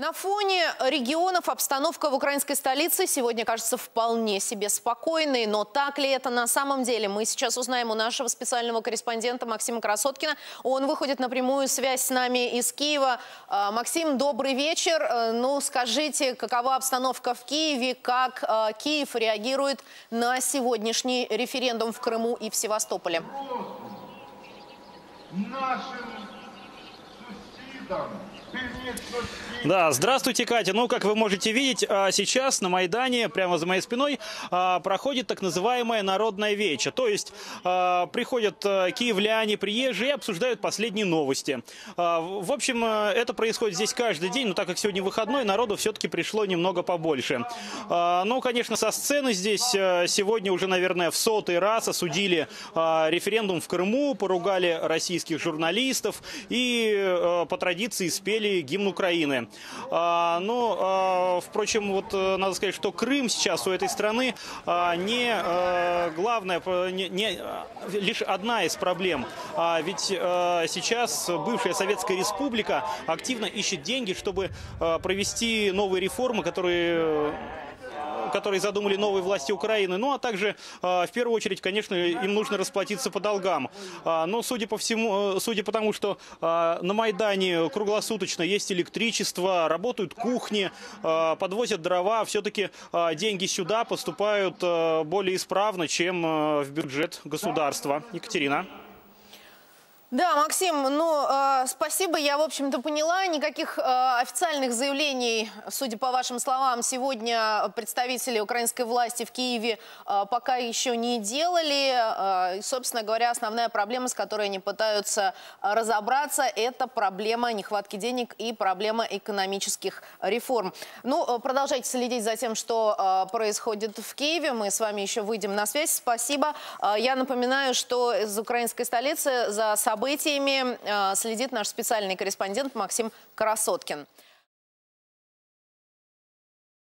На фоне регионов обстановка в украинской столице сегодня кажется вполне себе спокойной. Но так ли это на самом деле? Мы сейчас узнаем у нашего специального корреспондента Максима Красоткина. Он выходит на прямую связь с нами из Киева. А, Максим, добрый вечер. Э, ну, скажите, какова обстановка в Киеве? Как э, Киев реагирует на сегодняшний референдум в Крыму и в Севастополе? нашим Да, здравствуйте, Катя. Ну, как вы можете видеть, а, сейчас на Майдане, прямо за моей спиной, а, проходит так называемая народная веча. То есть а, приходят киевляне, приезжие и обсуждают последние новости. В общем, это происходит здесь каждый день, но так как сегодня выходной, народу все-таки пришло немного побольше. Ну, конечно, со сцены здесь сегодня уже, наверное, в сотый раз осудили референдум в Крыму, поругали российских журналистов и по традиции спели гимн Украины. А, ну, а, впрочем, вот э, надо сказать, что Крым сейчас у этой страны а, не а, главная, не, не, лишь одна из проблем. А, ведь а, сейчас бывшая Советская Республика активно ищет деньги, чтобы а, провести новые реформы, которые которые задумали новые власти Украины. Ну, а также, в первую очередь, конечно, им нужно расплатиться по долгам. Но, судя по всему, э, судя по тому, что на Майдане круглосуточно есть электричество, работают кухни, подвозят дрова, все-таки деньги сюда поступают более исправно, чем в бюджет государства. Екатерина. Да, Максим, ну, э, спасибо, я, в общем-то, поняла. Никаких э, официальных заявлений, судя по вашим словам, сегодня представители украинской власти в Киеве э, пока еще не делали. Э, собственно говоря, основная проблема, с которой они пытаются разобраться, это проблема нехватки денег и проблема экономических реформ. Ну, э, продолжайте следить за тем, что э, происходит в Киеве. Мы с вами еще выйдем на связь. Спасибо. Э, я напоминаю, что из украинской столицы за собой событиями э, следит наш специальный корреспондент Максим Карасоткин.